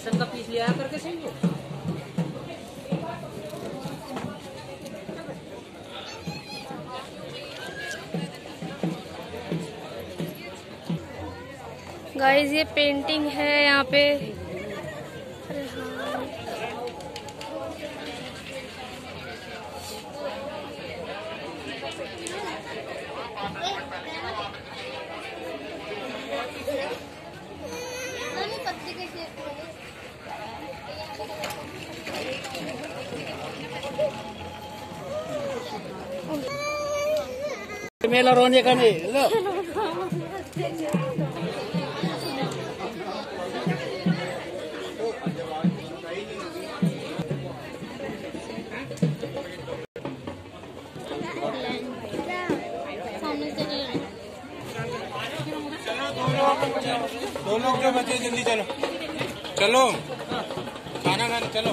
बेसन का पीस लिया करके सही है? गाइस ये पेंटिंग है यहाँ पे। अरे हाँ। Meron niya kami. Look. दो लोग जो बचे जल्दी चलो चलो खाना खाने चलो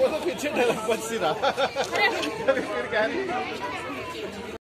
वो तो पीछे ढलक बच सी रहा। फिर कह रही